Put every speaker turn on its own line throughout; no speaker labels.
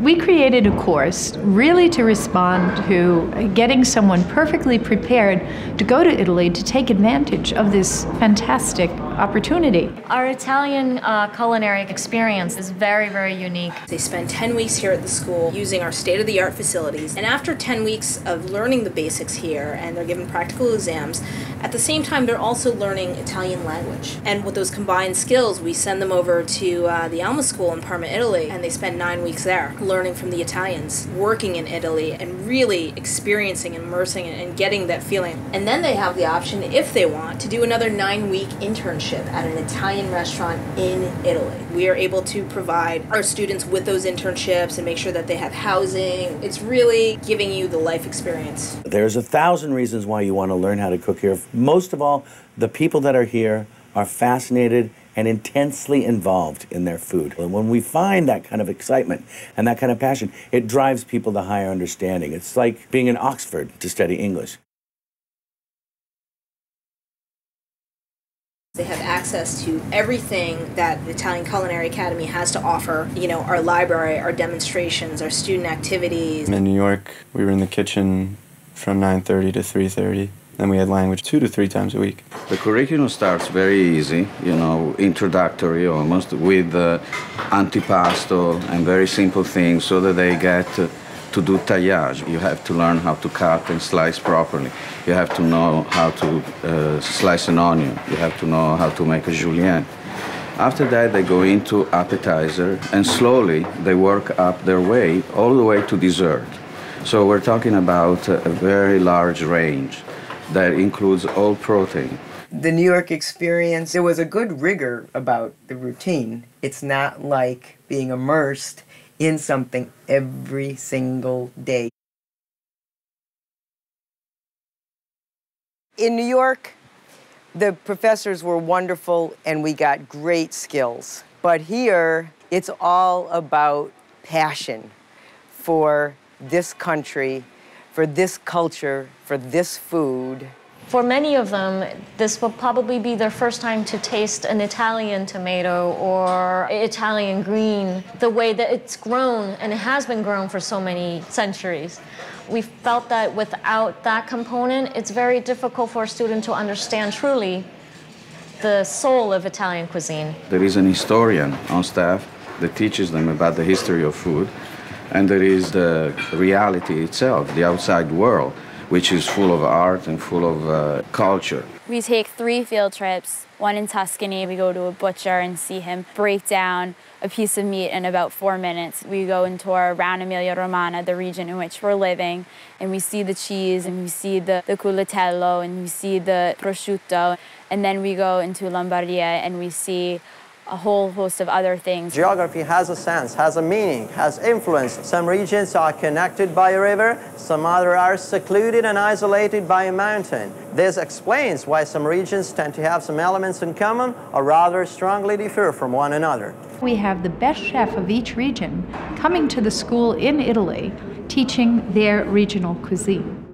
We created a course really to respond to getting someone perfectly prepared to go to Italy to take advantage of this fantastic opportunity.
Our Italian uh, culinary experience is very, very unique.
They spend 10 weeks here at the school using our state of the art facilities, and after 10 weeks of learning the basics here and they're given practical exams, at the same time they're also learning Italian language. And with those combined skills, we send them over to uh, the Alma School in Parma, Italy, and they spend nine weeks there learning from the Italians, working in Italy, and really experiencing, immersing, and getting that feeling. And then they have the option, if they want, to do another nine week internship at an Italian restaurant in Italy. We are able to provide our students with those internships and make sure that they have housing. It's really giving you the life experience.
There's a thousand reasons why you want to learn how to cook here. Most of all, the people that are here are fascinated and intensely involved in their food. And when we find that kind of excitement and that kind of passion, it drives people to higher understanding. It's like being in Oxford to study English.
They have access to everything that the Italian Culinary Academy has to offer. You know, our library, our demonstrations, our student activities.
In New York, we were in the kitchen from 9.30 to 3.30. Then we had language two to three times a week.
The curriculum starts very easy, you know, introductory almost, with uh, antipasto and very simple things so that they get uh, to do taillage. You have to learn how to cut and slice properly. You have to know how to uh, slice an onion. You have to know how to make a julienne. After that, they go into appetizer, and slowly they work up their way all the way to dessert. So we're talking about a very large range that includes all protein.
The New York experience, there was a good rigor about the routine. It's not like being immersed in something every single day. In New York, the professors were wonderful and we got great skills. But here, it's all about passion for this country for this culture, for this food.
For many of them, this will probably be their first time to taste an Italian tomato or Italian green, the way that it's grown and it has been grown for so many centuries. We felt that without that component, it's very difficult for a student to understand truly the soul of Italian cuisine.
There is an historian on staff that teaches them about the history of food and there is the reality itself, the outside world, which is full of art and full of uh, culture.
We take three field trips. One in Tuscany, we go to a butcher and see him break down a piece of meat in about four minutes. We go and tour around Emilia Romagna, the region in which we're living, and we see the cheese and we see the, the culatello and we see the prosciutto. And then we go into Lombardia and we see a whole host of other things.
Geography has a sense, has a meaning, has influence. Some regions are connected by a river, some other are secluded and isolated by a mountain. This explains why some regions tend to have some elements in common or rather strongly differ from one another.
We have the best chef of each region coming to the school in Italy teaching their regional cuisine.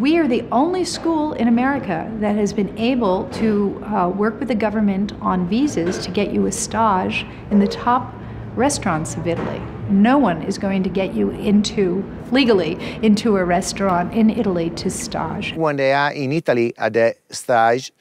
We are the only school in America that has been able to uh, work with the government on visas to get you a stage in the top restaurants of Italy. No one is going to get you into, legally, into a restaurant in Italy to stage.
When they are in Italy at the stage,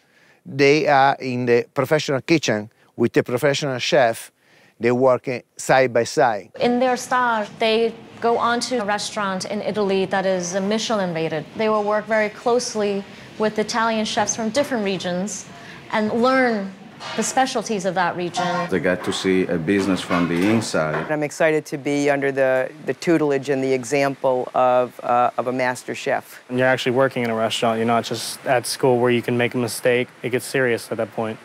they are in the professional kitchen with the professional chef. They're working side by side.
In their stage, they go on to a restaurant in Italy that is a Michelin rated. They will work very closely with Italian chefs from different regions and learn the specialties of that region.
They get to see a business from the inside.
I'm excited to be under the, the tutelage and the example of, uh, of a master chef.
You're actually working in a restaurant. You're not just at school where you can make a mistake. It gets serious at that point.